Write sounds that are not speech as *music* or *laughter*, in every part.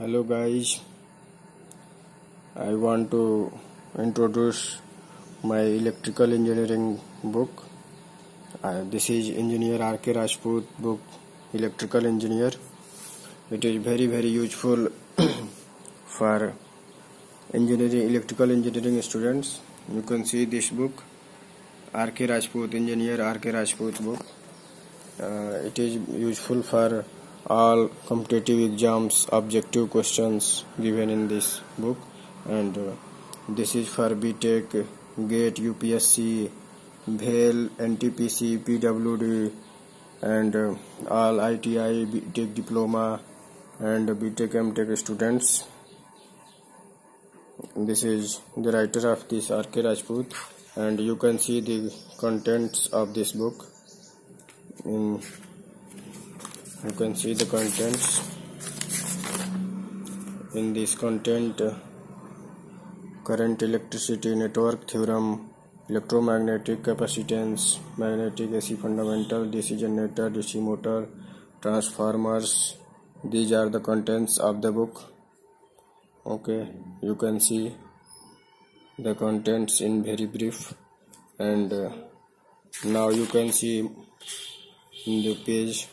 hello guys. I want to introduce my electrical engineering book. Uh, this is engineer rk rajput book electrical engineer. It is very very useful *coughs* for engineering electrical engineering students. You can see this book rk rajput engineer rk rajput book. Uh, it is useful for all competitive exams objective questions given in this book. And uh, this is for btech gate upsc bhel ntpc pwd and uh, all iti btech diploma and btech mtech students. This is the writer of this rk rajput and you can see the contents of this book in you can see the contents. In this content uh, current electricity network theorem electromagnetic capacitance magnetic AC fundamental DC generator DC motor transformers these are the contents of the book. Okay you can see the contents in very brief. And uh, now you can see in the page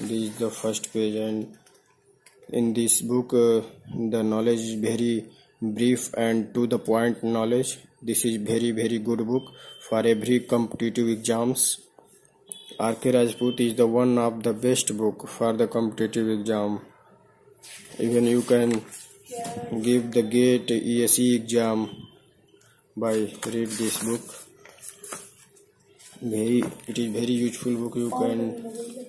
this is the first page and in this book uh, the knowledge is very brief and to the point knowledge. This is very very good book for every competitive exams. RK Rajput is the one of the best book for the competitive exam. Even you can give the gate ESE exam by read this book very it is very useful book you can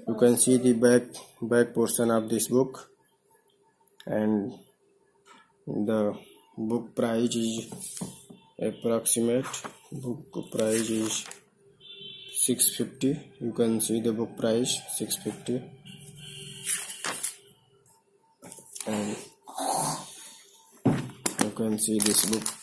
you can see the back back portion of this book. And the book price is approximate. Book price is 650 you can see the book price 650 and you can see this book